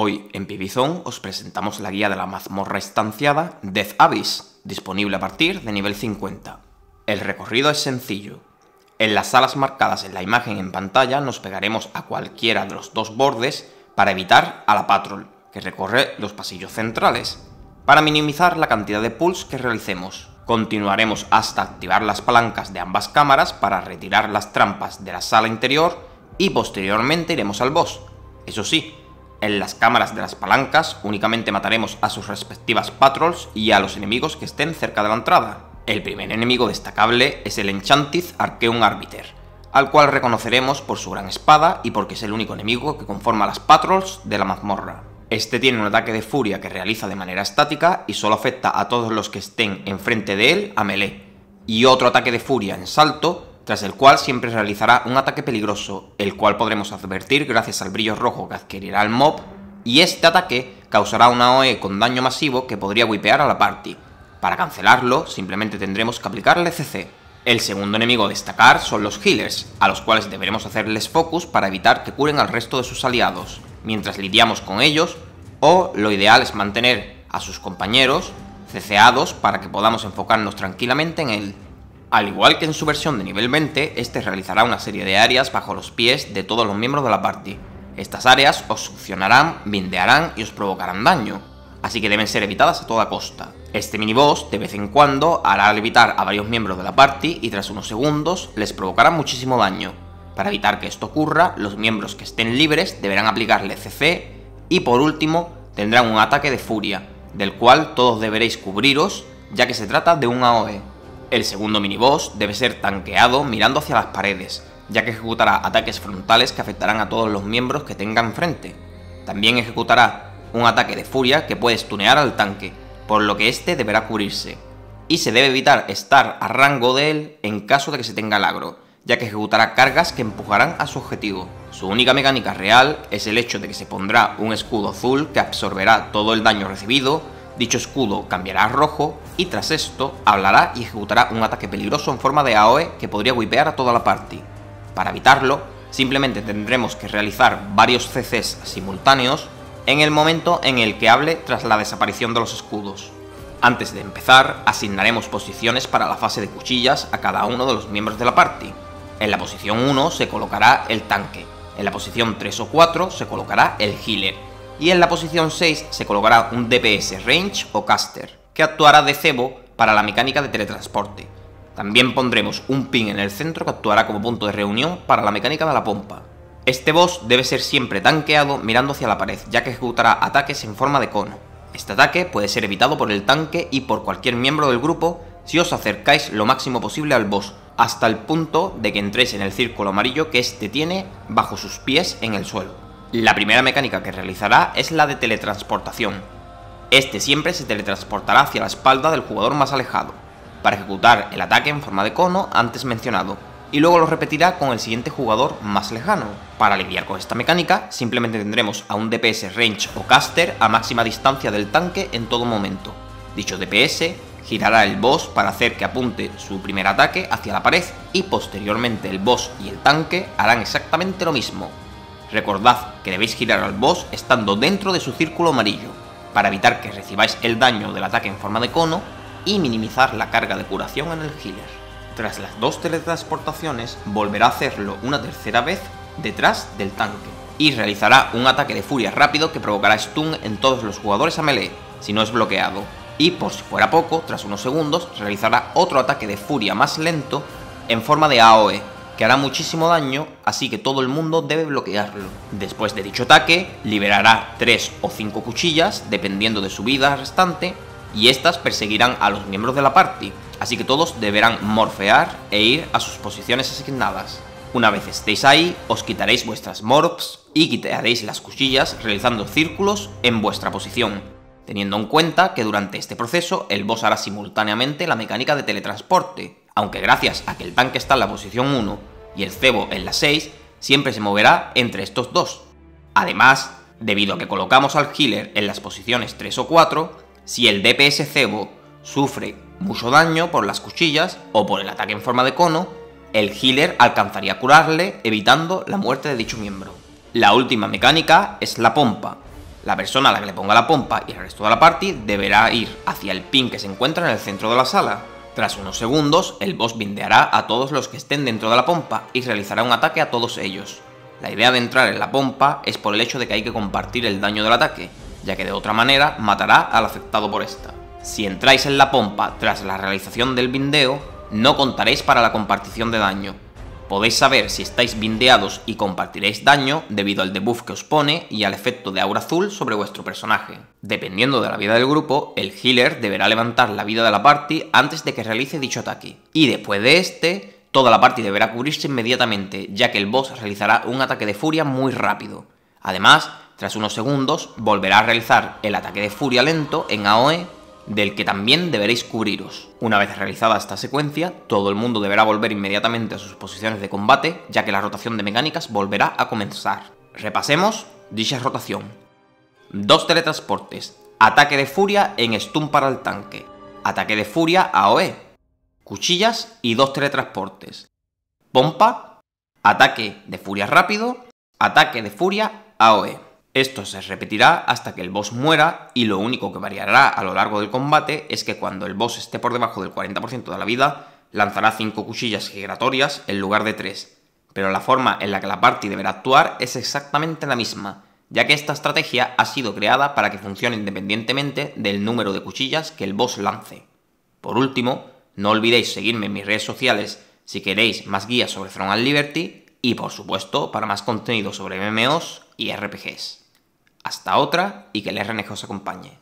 Hoy en Pibizón os presentamos la guía de la mazmorra estanciada Death Abyss, disponible a partir de nivel 50. El recorrido es sencillo. En las salas marcadas en la imagen en pantalla nos pegaremos a cualquiera de los dos bordes para evitar a la patrol, que recorre los pasillos centrales, para minimizar la cantidad de pulls que realicemos. Continuaremos hasta activar las palancas de ambas cámaras para retirar las trampas de la sala interior y posteriormente iremos al boss. Eso sí, en las cámaras de las palancas únicamente mataremos a sus respectivas patrols y a los enemigos que estén cerca de la entrada. El primer enemigo destacable es el Enchantiz Archeum Arbiter, al cual reconoceremos por su gran espada y porque es el único enemigo que conforma las patrols de la mazmorra. Este tiene un ataque de furia que realiza de manera estática y solo afecta a todos los que estén enfrente de él a melee, y otro ataque de furia en salto tras el cual siempre realizará un ataque peligroso, el cual podremos advertir gracias al brillo rojo que adquirirá el mob, y este ataque causará una OE con daño masivo que podría wipear a la party. Para cancelarlo, simplemente tendremos que aplicarle CC. El segundo enemigo a destacar son los healers, a los cuales deberemos hacerles focus para evitar que curen al resto de sus aliados, mientras lidiamos con ellos, o lo ideal es mantener a sus compañeros CCados para que podamos enfocarnos tranquilamente en él. Al igual que en su versión de nivel 20, este realizará una serie de áreas bajo los pies de todos los miembros de la party. Estas áreas os succionarán, bindearán y os provocarán daño, así que deben ser evitadas a toda costa. Este miniboss de vez en cuando hará levitar a varios miembros de la party y tras unos segundos les provocará muchísimo daño. Para evitar que esto ocurra, los miembros que estén libres deberán aplicarle CC y por último tendrán un ataque de furia, del cual todos deberéis cubriros ya que se trata de un AOE. El segundo miniboss debe ser tanqueado mirando hacia las paredes, ya que ejecutará ataques frontales que afectarán a todos los miembros que tenga enfrente. También ejecutará un ataque de furia que puede stunear al tanque, por lo que este deberá cubrirse. Y se debe evitar estar a rango de él en caso de que se tenga el agro, ya que ejecutará cargas que empujarán a su objetivo. Su única mecánica real es el hecho de que se pondrá un escudo azul que absorberá todo el daño recibido Dicho escudo cambiará a rojo y tras esto hablará y ejecutará un ataque peligroso en forma de AOE que podría wipear a toda la party. Para evitarlo, simplemente tendremos que realizar varios CCs simultáneos en el momento en el que hable tras la desaparición de los escudos. Antes de empezar, asignaremos posiciones para la fase de cuchillas a cada uno de los miembros de la party. En la posición 1 se colocará el tanque, en la posición 3 o 4 se colocará el healer y en la posición 6 se colocará un DPS Range o Caster, que actuará de cebo para la mecánica de teletransporte. También pondremos un pin en el centro que actuará como punto de reunión para la mecánica de la pompa. Este boss debe ser siempre tanqueado mirando hacia la pared, ya que ejecutará ataques en forma de cono. Este ataque puede ser evitado por el tanque y por cualquier miembro del grupo si os acercáis lo máximo posible al boss, hasta el punto de que entréis en el círculo amarillo que este tiene bajo sus pies en el suelo. La primera mecánica que realizará es la de teletransportación. Este siempre se teletransportará hacia la espalda del jugador más alejado, para ejecutar el ataque en forma de cono antes mencionado, y luego lo repetirá con el siguiente jugador más lejano. Para lidiar con esta mecánica, simplemente tendremos a un DPS range o caster a máxima distancia del tanque en todo momento. Dicho DPS girará el boss para hacer que apunte su primer ataque hacia la pared y posteriormente el boss y el tanque harán exactamente lo mismo, Recordad que debéis girar al boss estando dentro de su círculo amarillo, para evitar que recibáis el daño del ataque en forma de cono y minimizar la carga de curación en el healer. Tras las dos teletransportaciones, volverá a hacerlo una tercera vez detrás del tanque, y realizará un ataque de furia rápido que provocará stun en todos los jugadores a melee, si no es bloqueado, y por si fuera poco, tras unos segundos, realizará otro ataque de furia más lento en forma de AOE, que hará muchísimo daño, así que todo el mundo debe bloquearlo. Después de dicho ataque, liberará 3 o 5 cuchillas, dependiendo de su vida restante, y estas perseguirán a los miembros de la party, así que todos deberán morfear e ir a sus posiciones asignadas. Una vez estéis ahí, os quitaréis vuestras morphs y quitaréis las cuchillas realizando círculos en vuestra posición, teniendo en cuenta que durante este proceso el boss hará simultáneamente la mecánica de teletransporte, aunque gracias a que el tanque está en la posición 1 y el cebo en la 6, siempre se moverá entre estos dos. Además, debido a que colocamos al healer en las posiciones 3 o 4, si el DPS cebo sufre mucho daño por las cuchillas o por el ataque en forma de cono, el healer alcanzaría a curarle evitando la muerte de dicho miembro. La última mecánica es la pompa, La persona a la que le ponga la pompa y el resto de la party deberá ir hacia el pin que se encuentra en el centro de la sala. Tras unos segundos, el boss bindeará a todos los que estén dentro de la pompa y realizará un ataque a todos ellos. La idea de entrar en la pompa es por el hecho de que hay que compartir el daño del ataque, ya que de otra manera matará al afectado por esta. Si entráis en la pompa tras la realización del bindeo, no contaréis para la compartición de daño, Podéis saber si estáis bindeados y compartiréis daño debido al debuff que os pone y al efecto de aura azul sobre vuestro personaje. Dependiendo de la vida del grupo, el healer deberá levantar la vida de la party antes de que realice dicho ataque. Y después de este, toda la party deberá cubrirse inmediatamente, ya que el boss realizará un ataque de furia muy rápido. Además, tras unos segundos, volverá a realizar el ataque de furia lento en AOE del que también deberéis cubriros. Una vez realizada esta secuencia, todo el mundo deberá volver inmediatamente a sus posiciones de combate, ya que la rotación de mecánicas volverá a comenzar. Repasemos dicha rotación. Dos teletransportes, ataque de furia en stun para el tanque, ataque de furia AOE, cuchillas y dos teletransportes. Pompa, ataque de furia rápido, ataque de furia AOE. Esto se repetirá hasta que el boss muera y lo único que variará a lo largo del combate es que cuando el boss esté por debajo del 40% de la vida, lanzará 5 cuchillas gigatorias en lugar de 3. Pero la forma en la que la party deberá actuar es exactamente la misma, ya que esta estrategia ha sido creada para que funcione independientemente del número de cuchillas que el boss lance. Por último, no olvidéis seguirme en mis redes sociales si queréis más guías sobre Throne and Liberty y por supuesto para más contenido sobre MMOs y RPGs. Hasta otra y que el RNG os acompañe.